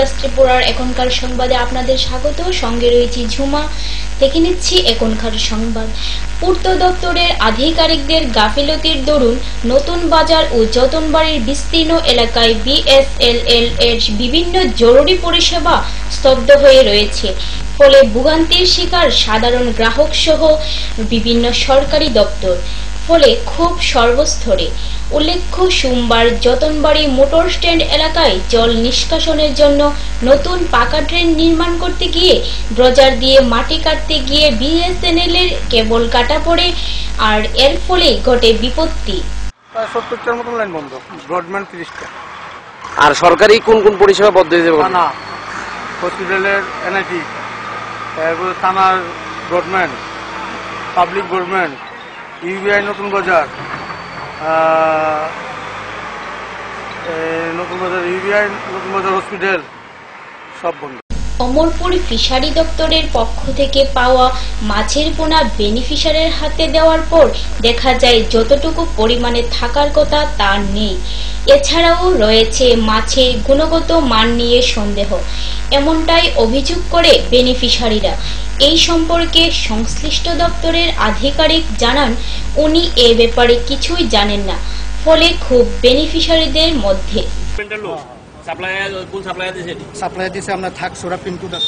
Focus ত্রিপুরার এখনকার সংবাদে আপনাদের স্বাগত। সঙ্গে রয়েছে ঝুমা। দেখে নিচ্ছি এখনকার সংবাদ। পূর্ত দপ্তরের আধিকারিকদের গাফিলতির দরুন নতুন বাজার ও যতনবাড়ির বিস্তীর্ণ এলাকায় বিএসএলএল এর বিভিন্ন জরুরি পরিষেবা স্তব্ধ হয়ে রয়েছে। ফলে ভোগান্তির শিকার সাধারণ গ্রাহক সহ বিভিন্ন সরকারি দপ্তর। ফলে খুব সর্বস্তরে। উল্লেখ্য সোমবার যতনবাড়ি মোটর স্ট্যান্ড এলাকায় জল নিষ্কাশনের জন্য নতুন পাকা ড্রেন নির্মাণ করতে গিয়ে ড্রজার দিয়ে মাটি কাটতে গিয়ে বিএসএনএল এর কেবল কাটা পড়ে আর এর ফলে ঘটে বিপত্তি প্রায় সত্তরটার মতন লাইন বন্ধ ব্রডম্যান্ড তিরিশটা আর সরকারি কোন কোন পরিষেবা বন্ধ হয়েছে বলুন? থানা হসপিটালের এনআইটি তারপরে থানার ব্রডম্যান্ড পাবলিক ব্রডম্যান্ড ইউবিআই নতুন বাজার অমরপুর ফিশারি দপ্তরের পক্ষ থেকে পাওয়া মাছের পোনা বেনিফিশিয়ারের হাতে দেওয়ার পর দেখা যায় যতটুকু পরিমাণে থাকার কথা তা নেই। এছাড়াও রয়েছে মাছের গুণগত মান নিয়ে সন্দেহ। এমনটাই অভিযোগ করে বেনিফিশিয়ারিরা। এই সম্পর্কে সংশ্লিষ্ট দপ্তরের আধিকারিক জানান উনি এ ব্যাপারে কিছুই জানেন না ফলে খুব বেনিফিশিয়ারিদের মধ্যে। পেন্টের কোন সাপ্লাই দিছে সাপ্লাই দিয়েছে আমরা থাক সোরা পিন্টু দাস।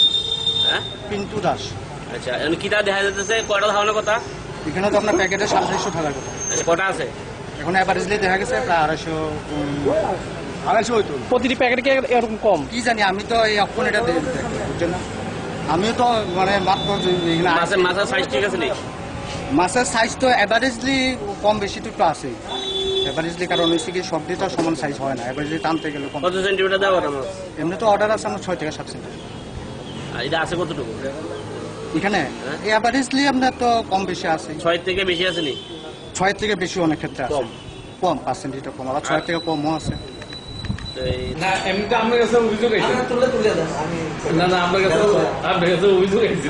হ্যাঁ? পিন্টু দাস। আচ্ছা এখন কিটা দেখা যাচ্ছে কয়টা ধারণের কথা? এখানে তো আপনার প্যাকেটে টাকার কথা। আচ্ছা কটা আছে? এখন অ্যাভারেজলি দেখা গেছে প্রায় আড়াইশো আড়াইশো হইতো। প্রতিটি প্যাকেটে কি এরকম কম? কি জানি আমি তো এই অক্ষণ এটা দেখি বুঝছেন না আমিও তো মানে মাত্র মাছের সাইজ ঠিক আছে মাছের সাইজ তো অ্যাভারেজলি কম বেশি তো একটু আছে। অ্যাভারেজলি কারণ হচ্ছে কি সব দিয়ে তো সমান সাইজ হয় না। অ্যাভারেজলি টানতে গেলে কম। কত সেন্টিমিটার দেওয়া এমনি তো অর্ডার আছে আমার ছয় থেকে সাত সেন্ট আর এটা আছে কতটুকু? এখানে। অ্যাভারেজলি আপনার তো কম বেশি আছে। ছয় থেকে বেশি আছে নি ছয় থেকে বেশি অনেক ক্ষেত্রে আছে। কম। কম পার্সেন্টেজটা কম। আবার ছয় থেকে কমও আছে। না এমনিতে আপনার কাছে অভিযোগ আছে। না না আপনার কাছে আপনার কাছে অভিযোগ আছে।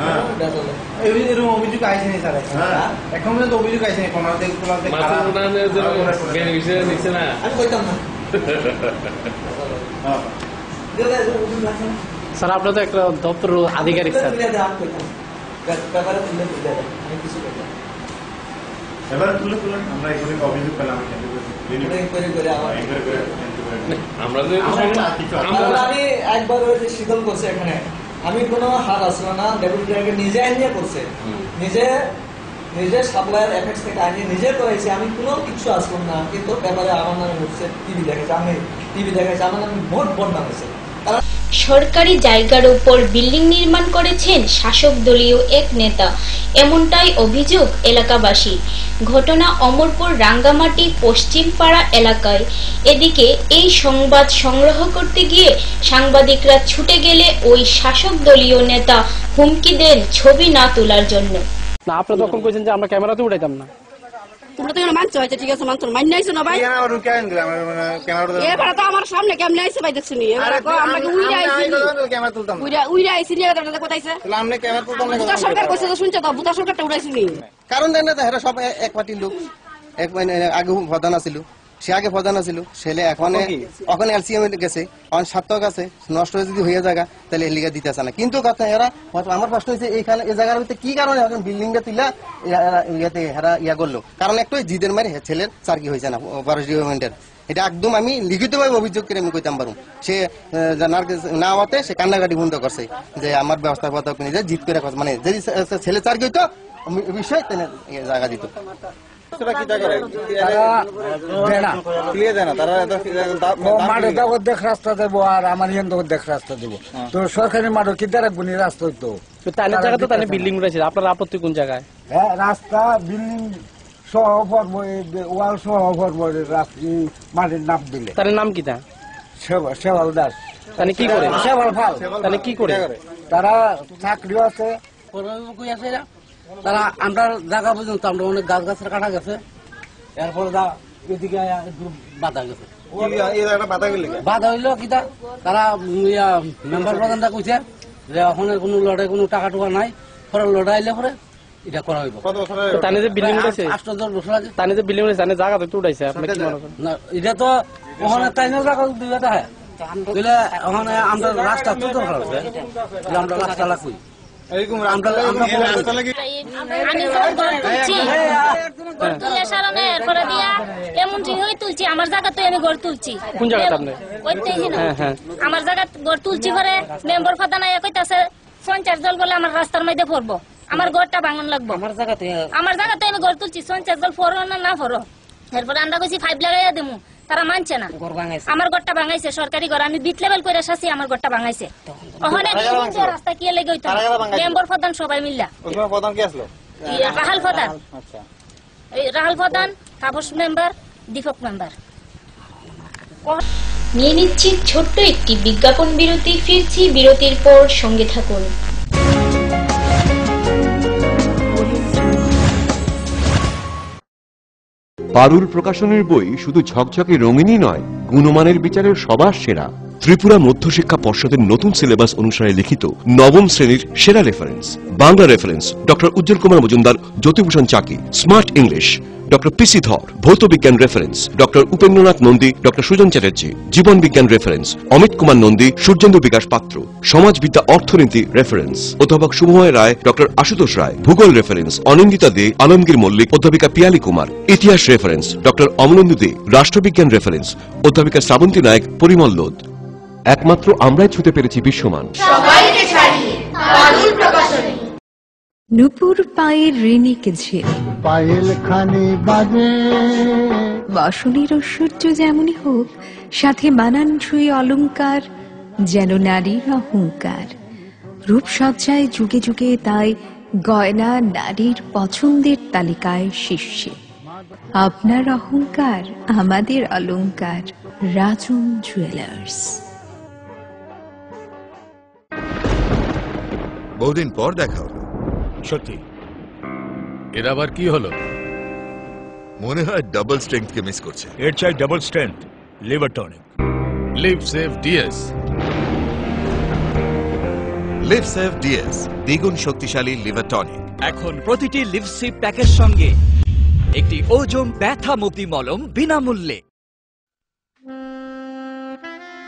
এরকম অভিযোগ আইসে স্যার? এখন পর্যন্ত অভিযোগ জন্য নিচ্ছে না। আমি কইতাম না। আপনার তো একটা দপ্তর আধিকারিক স্যার। এবারে তুলে তুলে আমরা এখানে অভিযোগ পেলাম এখানে। আমি একবার শীতল করছে এখানে। আমি কোনো হাত আসলো না ডেপুটি ডাইরেক্টর নিজে আইনিয়ে করছে। নিজে নিজে সাপ্লায়ার এফেক্স থেকে আনিয়ে নিজে করেছি। আমি কোনো কিছু আসলাম না কিন্তু ব্যাপারে আমার নামে হচ্ছে টিভি দেখেছে আমি টিভি দেখেছি আমার নামে ভোট বদনাম হয়েছে। সরকারি জায়গার উপর বিল্ডিং নির্মাণ করেছেন শাসক দলীয় এক নেতা। এমনটাই অভিযোগ এলাকাবাসী। ঘটনা অমরপুর রাঙ্গামাটি পশ্চিমপাড়া এলাকায়। এদিকে এই সংবাদ সংগ্রহ করতে গিয়ে সাংবাদিকরা ছুটে গেলে ওই শাসক দলীয় নেতা হুমকি দেন ছবি না তোলার জন্য। না আপনি তখন কইছেন যে আমরা ক্যামেরাতে উঠাইতাম না। তোমরা তো এখানে মানছো হয়তো ঠিক আছে মানছো মান্য আইছো না ভাই? এবারে তো আমার সামনে কেমনে আইছে ভাই দেখছ নি? এবারে আমরা কি উইরা আইছি? ক্যামেরা তুলতাম উইরা উইরা আইছি নি এবারে কোথাইছে তাহলে আপনি ক্যামেরা তুলতাম না বুতা সরকার কইছে তো শুনছো তো বুতা সরকারটা উড়াইছি নি। কারণ দেন না হেরা সব এক পার্টির লোক। এক মানে আগে প্রধান আছিল সে আগে প্রধান আছিল ছেলে এখন এখন এলসিএম গেছে এখন সার্থক আছে নষ্ট হয়ে যদি হয়ে জায়গা তাহলে এলিগা দিতেছে না। কিন্তু কথা এরা আমার প্রশ্ন হয়েছে এইখানে এই জায়গার ভিতরে কি কারণে এখন বিল্ডিংটা তুলা ইয়াতে হেরা ইয়া করল? কারণ একটাই জিদের মারে ছেলের চাকরি হয়েছে না ফরেস্ট ডিপার্টমেন্টের। এটা একদম আমি লিখিতভাবে অভিযোগ করে আমি কইতাম পারুম। সে জানার না হওয়াতে সে কান্নাকাটি বন্ধ করছে যে আমার ব্যবস্থা কথা নিজে জিত করে মানে যদি ছেলে চাকরি হইতো বিষয় তেনে জায়গা দিত। দেখ রাস্তা দেবো আর আমার ইয়ান তো রাস্তা দেবো। তো সরকারি মাঠে কি দ্বারা গুনি রাস্তা তো তাইলে জায়গা তো তাইলে বিল্ডিং উঠাইছে আপনার আপত্তি কোন জায়গায়? হ্যাঁ রাস্তা বিল্ডিং সহ পর্ব ওয়াল সহ পর্ব মাটির নাম দিলে। তার নাম কি তা? দাস। তাহলে কি করে? ফাল। তাহলে কি করে? তারা চাকরিও আছে। তারা আমরা জায়গা পর্যন্ত আমরা অনেক গাছ গাছের কাটা গেছে। এরপরে যা এদিকে একটু বাধা গেছে। বাধা হইল কিতা তারা মেম্বার প্রধানটা কইছে যে ওখানে কোনো লড়াই কোনো টাকা টুকা নাই। পরে লড়াই আইলে পরে এটা করা হইব। তো তানে যে বিল্ডিং উঠাইছে আষ্ট দশ বছর আগে। তানে যে বিল্ডিং উঠাইছে তানে জায়গা তো উঠাইছে আপনি কি মনে করেন? না এটা তো ওখানে তাই জায়গা দুইটা হ্যাঁ ওখানে আমরা রাস্তা তো দরকার আছে। আমরা রাস্তা আমরা আমি তুলছি। গড় তুলে সারানে এরপরে দিয়া এমন ঠিক হয়ে তুলছি আমার জায়গা তো আমি গড় তুলছি। কোন জায়গাতে আপনি? ওই তো এখানে। হ্যাঁ, হ্যাঁ। আমার জায়গা গড় তুলছি পরে মেম্বার ফাদা নাই কইতাছে পঞ্চাশ জল বলে আমার রাস্তার মধ্যে পড়ব। আমার গড়টা ভাঙন লাগবো। আমার জায়গাতে আমার জায়গাতে আমি গড় তুলছি পঞ্চাশ জল ফরো না না ফরো এরপরে আমরা কইছি ফাইভ লাগাইয়া দেবো তারা মানছে না। আমার ঘরটা ভাঙাইছে সরকারি ঘর। আমি বিট লেভেল করে শাসি আমার ঘরটা ভাঙাইছে। ওখানে রাস্তা কি লেগে হইতো মেম্বার প্রধান সবাই মিল্লা। প্রধান কি আসলো? ইয়ে, রাহাল প্রধান। রাহাল প্রধান তাপস মেম্বার দীপক মেম্বার। নিয়ে নিচ্ছি ছোট্ট একটি বিজ্ঞাপন বিরতি। ফিরছি বিরতির পর সঙ্গে থাকুন। পারুল প্রকাশনের বই শুধু ঝকঝকে রঙিনই নয় গুণমানের বিচারে সবার সেরা। ত্রিপুরা মধ্যশিক্ষা পর্ষদের নতুন সিলেবাস অনুসারে লিখিত নবম শ্রেণির সেরা reference Bangla reference doctor Ujjwal Kumar Majumdar, Jyotibhushan Chaki smart English doctor PC Dhar, ভৌত বিজ্ঞান reference doctor Upendranath Nandi, doctor Sujan Chatterjee, জীবন বিজ্ঞান রেফারেন্স অমিত কুমার নন্দী সূর্যেন্দ্র বিকাশ পাত্র, সমাজবিদ্যা অর্থনীতি রেফারেন্স অধ্যাপক শুভময় রায়, ডক্টর আশুতোষ রায়, ভূগোল রেফারেন্স অনিন্দিতা দে, আলমগীর মল্লিক, অধ্যাপিকা পিয়ালি কুমার, ইতিহাস রেফারেন্স ডক্টর অমলেন্দু দে, রাষ্ট্রবিজ্ঞান রেফারেন্স অধ্যাপিকা শ্রাবন্তী নায়ক, পরিমল লোদ একমাত্র আমরাই ছুতে পেরেছি বিশ্বমান। নুপুর পায়ের ঋণিক ঝিল পায়েল খানি বাজে। বসনের ঐশ্বর্য যেমনই হোক সাথে মানানসই অলংকার যেন নারীর অহংকার। রূপসজ্জায় যুগে যুগে তাই গয়না নারীর পছন্দের তালিকায় শীর্ষে। আপনার অহংকার আমাদের অলংকার রাজন জুয়েলার্স। বহুদিন পর দেখা হলো। সত্যি? এর আবার কি হলো? মনে হয় ডাবল স্ট্রেংথকে মিস করছে। এর চাই double strength liver tonic Liv Save DS Liv Save DS দ্বিগুণ শক্তিশালী লিভার টনিক এখন প্রতিটি লিভ লিপসিপ প্যাকের সঙ্গে একটি ওজম ব্যথা মুক্তি মলম বিনামূল্যে।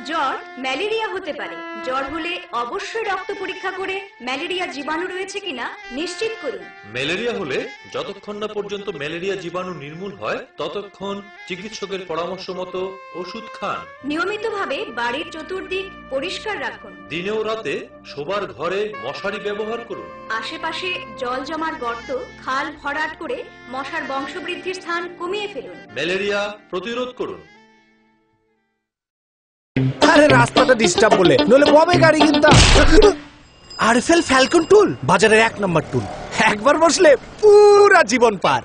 জ্বর ম্যালেরিয়া হতে পারে। জ্বর হলে অবশ্যই রক্ত পরীক্ষা করে ম্যালেরিয়া জীবাণু রয়েছে কিনা নিশ্চিত করুন। ম্যালেরিয়া হলে যতক্ষণ না পর্যন্ত ম্যালেরিয়া জীবাণু নির্মূল হয় ততক্ষণ চিকিৎসকের পরামর্শ মতো ওষুধ খান। নিয়মিতভাবে বাড়ির চতুর্দিক পরিষ্কার রাখুন। দিনেও রাতে শোবার ঘরে মশারি ব্যবহার করুন। আশেপাশে জল জমার গর্ত খাল ভরাট করে মশার বংশবৃদ্ধির স্থান কমিয়ে ফেলুন। ম্যালেরিয়া প্রতিরোধ করুন। আরে রাস্তাটা ডিস্টার্ব বলে। নলে কবে গাড়ি কিনতাম। আরএফএল ফ্যালকন টুল বাজারের এক নম্বর টুল একবার বসলে পুরা জীবন পার।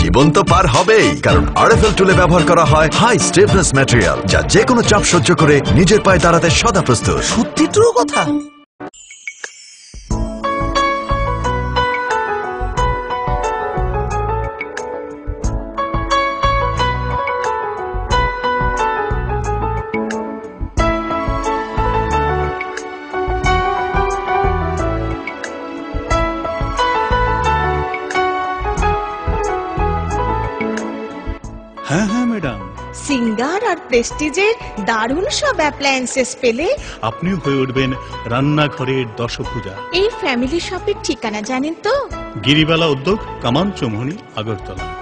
জীবন তো পার হবেই কারণ আরএফএল টুলে ব্যবহার করা হয় হাই স্টেফনেস ম্যাটেরিয়াল যা যে কোনো চাপ সহ্য করে নিজের পায়ে দাঁড়াতে সদা প্রস্তুত। সত্যি ট্রু কথা? হ্যাঁ হ্যাঁ ম্যাডাম সিঙ্গার আর প্রেস্টিজের দারুণ সব অ্যাপ্লায়েন্সেস পেলে আপনিও হয়ে উঠবেন রান্নাঘরের দশভূজা এই ফ্যামিলি শপের ঠিকানা জানেন তো? গিরিবালা উদ্যোগ কামান চৌমুহনী আগরতলা।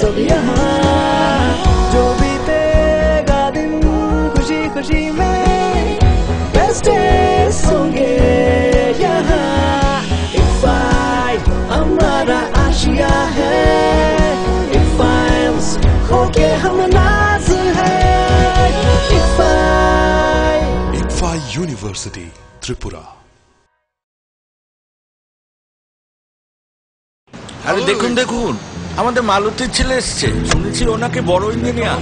सब यहाँ जो बीतेगा दिन खुशी खुशी में बेस्ट होंगे यहाँ इफाई हमारा आशिया है इफाइल्स होके हम नाज है इफाई ইকফা ইউনিভার্সিটি ত্রিপুরা আরে দেখুন দেখুন আমাদের মালতীর ছেলে এসছে। শুনেছি ওনাকে বড় ইঞ্জিনিয়ার।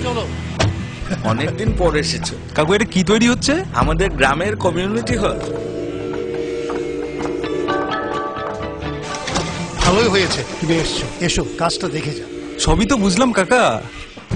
অনেকদিন পর এসেছে। কাকু এটা কি তৈরি হচ্ছে? আমাদের গ্রামের কমিউনিটি হল। ভালোই হয়েছে তুমি এসছো। এসো কাজটা দেখে যা সবই তো বুঝলাম কাকা।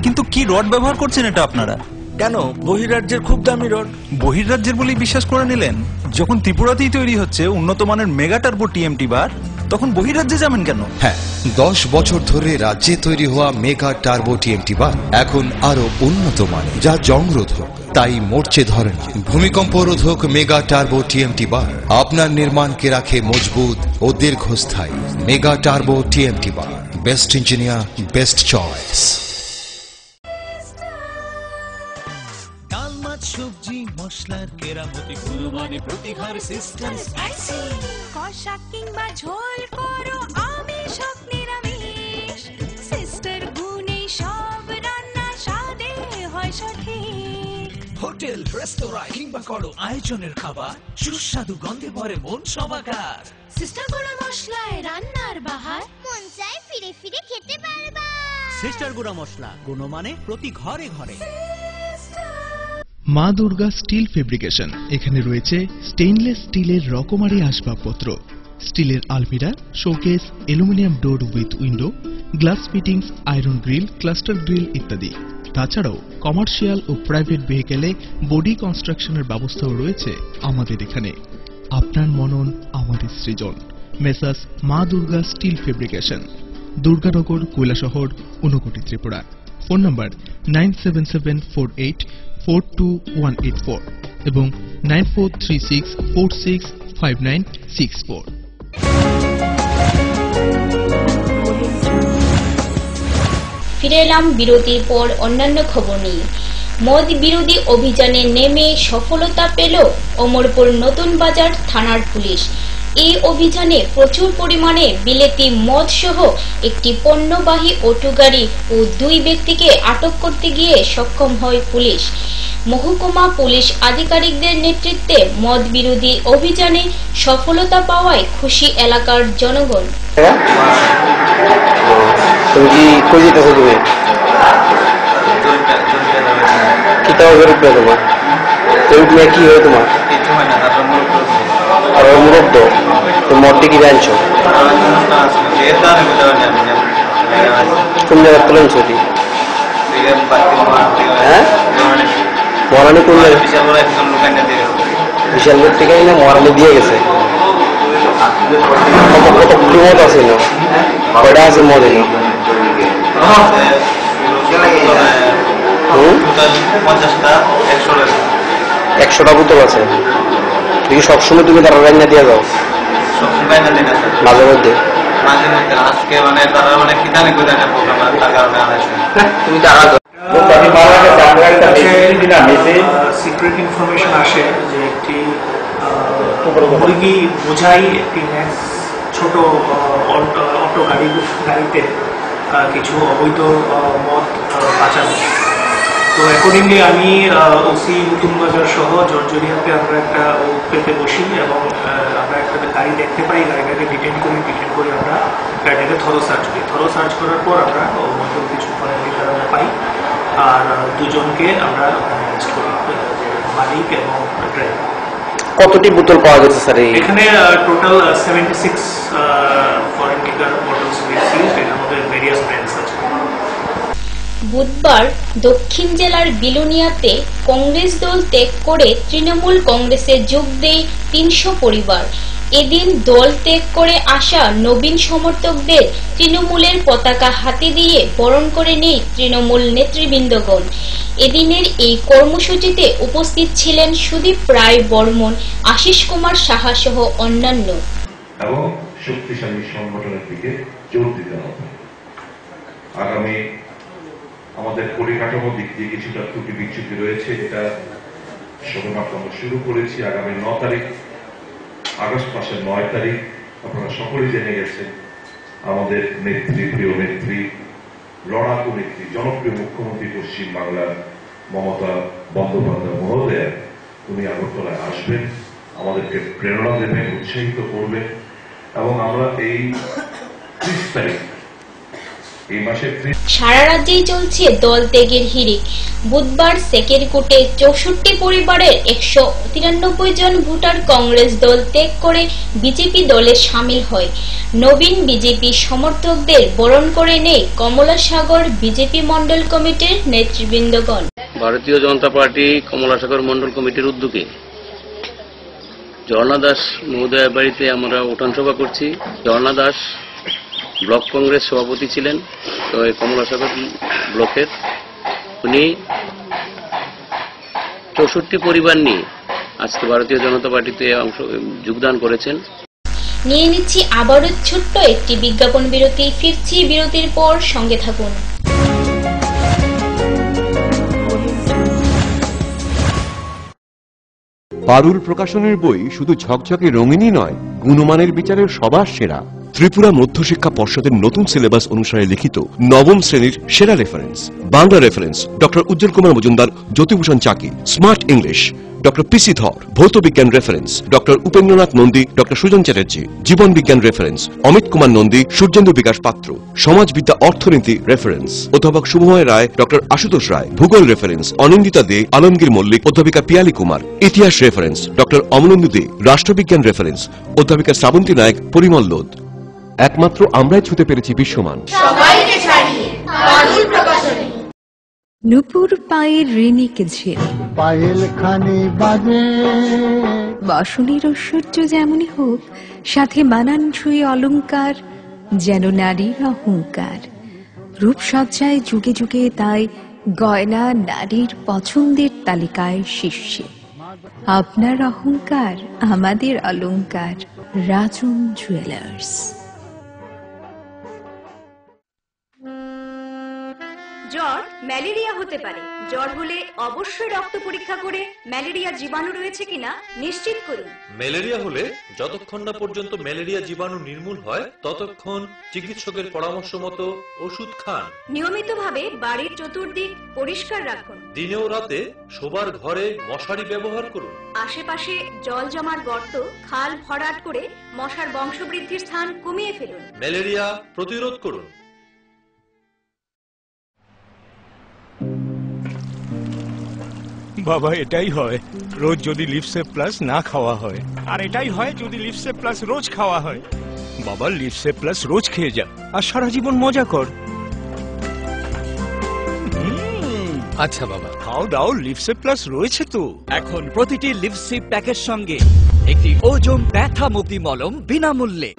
কিন্তু কি রড ব্যবহার করছেন এটা আপনারা? কেন? বহিরাজ্যের খুব দামি রড। বহির্রাজ্যের বলেই বিশ্বাস করে নিলেন? যখন ত্রিপুরাতেই তৈরি হচ্ছে উন্নত মানের মেগা টার্বো টিএমটি বার তখন বহির্রাজ্যে যাবেন কেন? হ্যাঁ দশ বছর ধরে রাজ্যে তৈরি হওয়া মেগা টার্বো টিএমটি বার এখন আরও উন্নত মানের যা জংরোধক তাই মরচে ধরেনি। ভূমিকম্প রোধক মেগা টার্বো টিএমটি বার আপনার নির্মাণকে রাখে মজবুত ও দীর্ঘস্থায়ী mega turbo TMT bar best engineer best choice. ডাল মাছ সবজি মশলার কেরামতি গুণমানে প্রতিঘর সিস্টেম কষা কিংবা ঝোল করো আমিষ হোক নিরামিষ। সিস্টার গুণে সব রান্না স্বাদে হয় সঠিক। হোটেল রেস্তোরাঁ কিংবা করো আয়োজনের খাবার সুস্বাদু গন্ধে ভরে মন সবাকার সিস্টার গুঁড়ো মশলায় রান্নার বাহার? মন চাই ফিরে ফিরে খেতে পারবা। সিস্টার গুঁড়া মশলা। গুণমানে প্রতি ঘরে ঘরে। মা দুর্গা স্টিল ফেব্রিকেশন। এখানে রয়েছে স্টেইনলেস স্টিলের রকমারি আসবাবপত্র। স্টিলের আলমিরা showcase aluminium door with window glass fittings iron grill cluster grill ইত্যাদি। তাছাড়াও কমার্শিয়াল ও প্রাইভেট ভেহিকেলে বডি কনস্ট্রাকশনের ব্যবস্থাও রয়েছে আমাদের এখানে। আপনার মনন, আমাদের সৃজন। Messrs Ma Durga steel fabrication. Durganagar, Kailashahar, Unakoti Tripura. Phone number nine seven seven four eight এবং নাইন ফিরে এলাম বিরতির পর অন্যান্য খবর নিয়ে। মদ বিরোধী অভিযানে নেমে সফলতা পেল অমরপুর নতুন বাজার থানার পুলিশ। এই অভিযানে প্রচুর পরিমাণে বিলেতি মদ সহ একটি পণ্যবাহী অটো গাড়ি ও দুই ব্যক্তিকে আটক করতে গিয়ে সক্ষম হয় পুলিশ। মহকুমা পুলিশ আধিকারিকদের নেতৃত্বে মদ বিরোধী অভিযানে সফলতা পাওয়ায় খুশি এলাকার জনগণ। কি তোমার হ্যাঁ? কোন জায়গায় বিশাল থেকে না মরানি দিয়ে গেছে কত কত কি মদ আছে না কয়টা আছে মদ এনে একশোটা। বোতল আছে। তুমি সবসময় তুমি তারা রান্না দিয়ে যাও? মাঝে মধ্যে? আজকে মানে তারা মানে খিদানি করে একটা প্রোগ্রাম তার কারণে তুমি তারা সিক্রেট ইনফরমেশন আসে যে একটি মুরগি বোঝাই একটি ম্যাক্স ছোট অটো গাড়ি গাড়িতে কিছু অবৈধ মদ পাচানো তো অ্যাকর্ডিংলি আমি ওসি নতুন বাজার সহ জর্জরিয়াতে আমরা একটা পেতে বসি এবং আমরা একটা গাড়ি দেখতে পাই গাড়িটাকে ডিটেন করি ডিটেন করে আমরা গাড়িটাকে থরো সার্চ করি। থরো সার্চ করার পর আমরা ওর কিছু ফরেনলি আমরা পাই। আর দুজনকে আমরা অ্যারেস্ট করি। মালিক এবং ড্রাইভার। কতটি বোতল পাওয়া গেছে স্যার এখানে total seventy six foreign liquor bottles পেয়েছি। এটার মধ্যে ভেরিয়াস ব্র্যান্ডস আছে। বুধবার দক্ষিণ জেলার বিলুনিয়াতে কংগ্রেস দল ত্যাগ করে তৃণমূল কংগ্রেসে যোগ দেয় তিনশো পরিবার। এদিন দল ত্যাগ করে আসা নবীন সমর্থকদের তৃণমূলের পতাকা হাতে দিয়ে বরণ করে নেই তৃণমূল নেতৃবৃন্দগণ। এদিনের এই কর্মসূচিতে উপস্থিত ছিলেন সুদীপ রায় বর্মন আশিস কুমার সাহা সহ অন্যান্য। এবং শক্তিশালী সংগঠনের দিকে জোর দিতে হবে। আগামী আমাদের পরিকাঠামো দিক দিয়ে কিছুটা ত্রুটি বিচ্যুতি রয়েছে, এটা শুরু করেছি। আগামী ন তারিখ আগস্ট মাসের নয় তারিখ, আপনারা সকলেই জেনে গেছেন, আমাদের নেত্রী, প্রিয় নেত্রী লড়াকু নেত্রী, জনপ্রিয় মুখ্যমন্ত্রী পশ্চিম বাংলার মমতা বন্দ্যোপাধ্যায় মহোদয়, উনি আগরতলায় আসবেন, আমাদেরকে প্রেরণা দেবেন, উৎসাহিত করবেন, এবং আমরা এই ত্রিশ তারিখ সারা রাজ্যেই চলছে দল ত্যাগের হিড়িক। বুধবার সেকেরকোটে চৌষট্টি পরিবারের একশো তিরানব্বই জন ভোটার কংগ্রেস দল ত্যাগ করে বিজেপি দলে সামিল হয়। নবীন বিজেপি সমর্থকদের বরণ করে নেই কমলা সাগর বিজেপি মণ্ডল কমিটির নেতৃবৃন্দগণ। ভারতীয় জনতা পার্টি কমলাসাগর মন্ডল কমিটির উদ্যোগে ঝর্ণা দাস মহোদয়ের বাড়িতে আমরা উঠান সভা করছি। ঝর্ণা দাস ব্লক কংগ্রেস সভাপতি ছিলেন তো এই কমলাসাগর ব্লকের। উনি চৌষট্টি পরিবার নিয়ে আজকে ভারতীয় জনতা পার্টিতে অংশ যোগদান করেছেন। নিয়ে নিচ্ছি আবারও ছোট্ট একটি বিজ্ঞাপন বিরতি। ফিরছি বিরতির পর সঙ্গে থাকুন। পারুল প্রকাশনের বই শুধু ঝকঝকে রঙিনই নয় গুণমানের বিচারের সবার সেরা। ত্রিপুরা মধ্যশিক্ষা পর্ষদের নতুন সিলেবাস অনুসারে লিখিত নবম শ্রেণির সেরা reference Bangla reference doctor Ujjwal Kumar Majumdar, Jyotibhushan Chaki smart English doctor PC Dhar, ভৌত বিজ্ঞান reference doctor Upendranath Nandi, doctor Sujan Chatterjee, জীবন বিজ্ঞান রেফারেন্স অমিত কুমার নন্দী, সূর্যেন্দু বিকাশ পাত্র, সমাজবিদ্যা অর্থনীতি রেফারেন্স অধ্যাপক শুভময় রায়, ডক্টর আশুতোষ রায়, ভূগোল রেফারেন্স অনিন্দিতা দে, আলমগীর মল্লিক, অধ্যাপিকা পিয়ালি কুমার, ইতিহাস রেফারেন্স ডক্টর অমলেন্দু দে, রাষ্ট্রবিজ্ঞান রেফারেন্স অধ্যাপিকা শ্রাবন্তী নায়ক, পরিমল লোদ একমাত্র আমরাই ছুতে পেরেছি বিশ্বমান। সবাইকে ছাড়িয়ে পারুল প্রকাশনী। নুপুর পায়ের ঋণিকে ঝিল। পায়েল খানি বাজে। বাসনের ঐশ্বর্য যেমনই হোক সাথে মানানসই অলংকার যেন নারীর অহংকার। রূপসজ্জায় যুগে যুগে তাই গয়না নারীর পছন্দের তালিকায় শীর্ষে। আপনার অহংকার আমাদের অলংকার রাজন জুয়েলার্স। জ্বর ম্যালেরিয়া হতে পারে। জ্বর হলে অবশ্যই রক্ত পরীক্ষা করে ম্যালেরিয়া জীবাণু রয়েছে কিনা নিশ্চিত করুন। ম্যালেরিয়া হলে যতক্ষণ না পর্যন্ত ম্যালেরিয়া জীবাণু নির্মূল হয় ততক্ষণ চিকিৎসকের পরামর্শ মতো ওষুধ খান। নিয়মিতভাবে বাড়ির চতুর্দিক পরিষ্কার রাখুন। দিনে ও রাতে শোবার ঘরে মশারি ব্যবহার করুন। আশেপাশে জল জমার গর্ত খাল ভরাট করে মশার বংশবৃদ্ধির স্থান কমিয়ে ফেলুন। ম্যালেরিয়া প্রতিরোধ করুন। বাবা এটাই হয়। রোজ যদি লিপসেপ প্লাস না খাওয়া হয়। আর এটাই হয় যদি লিপসেপ প্লাস রোজ খাওয়া হয়। বাবা লিপসেপ প্লাস রোজ খেয়ে যা আর সারা জীবন মজা কর। আচ্ছা বাবা। খাও দাও লিপসেপ প্লাস রয়েছে তো। এখন প্রতিটি লিপসি প্যাকের সঙ্গে একটি ওজম ব্যথা মুক্তি মলম বিনামূল্যে।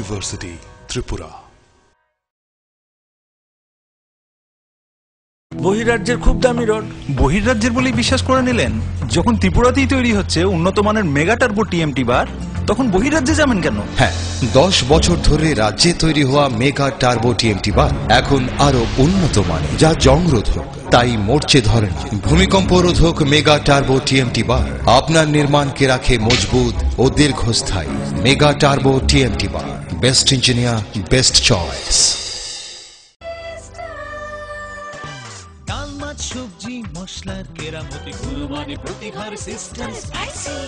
University, Tripura. বহিরাজ্যের খুব দামি রড। বহির্রাজ্যের বলেই বিশ্বাস করে নিলেন? যখন ত্রিপুরাতেই তৈরি হচ্ছে উন্নত মানের মেগা টার্বো টিএমটি বার তখন বহির্রাজ্যে যাবেন কেন? হ্যাঁ দশ বছর ধরে রাজ্যে তৈরি হওয়া মেগা টার্বো টিএমটি বার এখন আরও উন্নত মানের যা জংরোধক। তাই মরচে ধরে না ভূমিকম্প রোধক মেগা টার্বো টিএমটি বার আপনার নির্মাণকে রাখে মজবুত ও দীর্ঘস্থায়ী mega turbo TMT bar. Best engineer best choice ডাল মাছ সবজি মশলার কেরামতি গুরুমানে প্রতি ঘর সিস্টেম স্পাইসি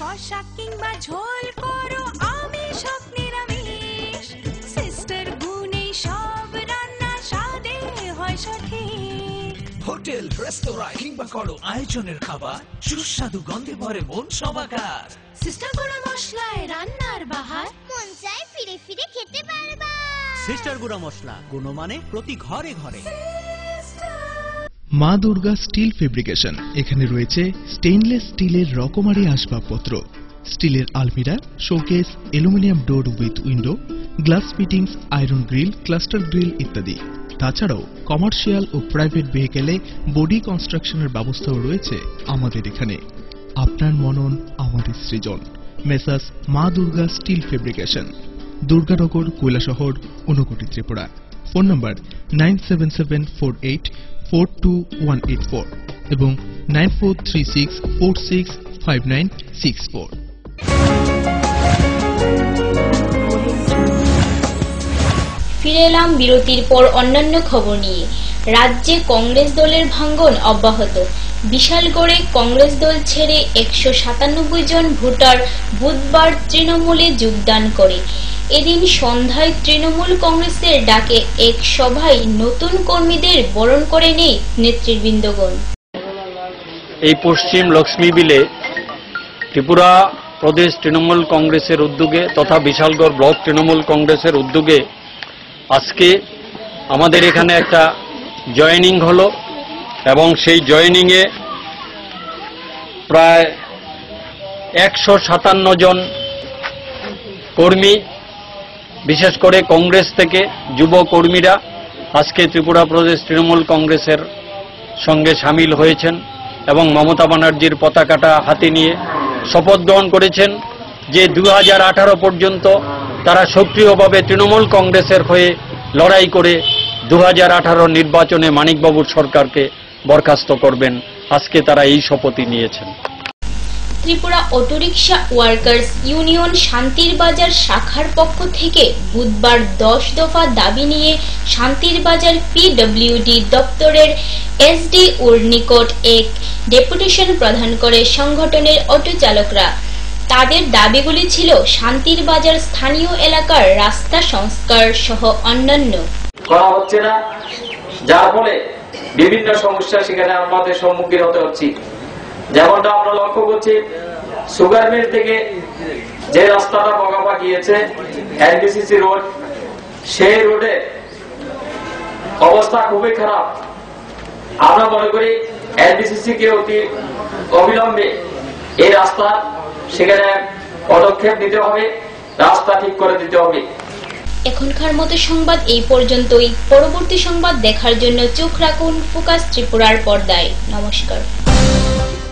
কষা কিংবা ঝোল করো আমি সব নিরামিষ। সিস্টার গুনে সব রান্না স্বাদে হয় সঠিক। হোটেল রেস্তোরাঁ কিংবা করো আয়োজনের খাবার সুস্বাদু গন্ধে ভরে মন সবাকার। সিস্টার গুঁড়ো মশলায় রান্নার বাহার। মন চায় ফিরে ফিরে খেতে পারবা। সিস্টার গুঁড়া মশলা গুণমানে প্রতি ঘরে ঘরে। মা দুর্গা স্টিল ফেব্রিকেশন। এখানে রয়েছে স্টেইনলেস স্টিলের রকমারি আসবাবপত্র। স্টিলের আলমিরা showcase aluminium door with window glass fittings iron grill cluster grill ইত্যাদি। তাছাড়াও কমার্শিয়াল ও প্রাইভেট ভেহিকেলে বডি কনস্ট্রাকশনের ব্যবস্থাও রয়েছে আমাদের এখানে। আপনার মনন, আমাদের সৃজন। Messrs Ma Durga steel fabrication. Durganagar, Kailashahar, Unakoti Tripura. Phone number nine seven seven four eight four two one eight four এবং nine four three six four six five nine six four. ফিরে এলাম বিরতির পর অন্যান্য খবর নিয়ে। রাজ্যে কংগ্রেস দলের ভাঙ্গন অব্যাহত। বিশালগড়ে কংগ্রেস দল ছেড়ে একশো সাতানব্বই জন ভোটার বুধবার তৃণমূলে যোগদান করে। এদিন সন্ধ্যায় তৃণমূল কংগ্রেসের ডাকে এক সভায় নতুন কর্মীদের বরণ করে নেই নেতৃবৃন্দগণ। এই পশ্চিম লক্ষ্মী বিলে ত্রিপুরা প্রদেশ তৃণমূল কংগ্রেসের উদ্যোগে তথা বিশালগড় ব্লক তৃণমূল কংগ্রেসের উদ্যোগে আজকে আমাদের এখানে একটা জয়েনিং হলো। এবং সেই জয়েনিংয়ে প্রায় একশো সাতান্ন জন কর্মী, বিশেষ করে কংগ্রেস থেকে যুব কর্মীরা আজকে ত্রিপুরা প্রদেশ তৃণমূল কংগ্রেসের সঙ্গে সামিল হয়েছেন এবং মমতা ব্যানার্জির পতাকাটা হাতে নিয়ে শপথ গ্রহণ করেছেন যে দু হাজার আঠারো পর্যন্ত তারা সক্রিয়ভাবে তৃণমূল কংগ্রেসের হয়ে লড়াই করে দু হাজার আঠারো নির্বাচনে মানিকবাবুর সরকারকে বরখাস্ত করবেন। আজকে তারা এই শপথই নিয়েছেন। ত্রিপুরা অটোরিকশা ওয়ার্কার্স ইউনিয়ন শান্তির বাজার শাখার পক্ষ থেকে বুধবার দশ দফা দাবি নিয়ে শান্তির বাজার পিডব্লিউডি দপ্তরের এসডি ওর নিকট এক ডেপুটেশন প্রদান করে সংগঠনের অটো চালকরা। তাদের দাবিগুলি ছিল শান্তির বাজার স্থানীয় এলাকার রাস্তা সংস্কার সহ অন্যান্য। করা হচ্ছে না। যার ফলে বিভিন্ন সমস্যা সেখানে আমাদের সম্মুখীন হতে হচ্ছে। যেমনটা আমরা লক্ষ্য করছি, সুগার মিল থেকে যে রাস্তাটা বগাপা গিয়েছে এনবিসিসি রোড, সেই রোডে অবস্থা খুবই খারাপ। আমরা মনে করি এনবিসিসি কে অতি অবিলম্বে এই রাস্তা সেখানে পদক্ষেপ নিতে হবে, রাস্তা ঠিক করে দিতে হবে। এখনকার মতো সংবাদ এই পর্যন্তই। পরবর্তী সংবাদ দেখার জন্য চোখ রাখুন ফোকাস ত্রিপুরার পর্দায়। নমস্কার।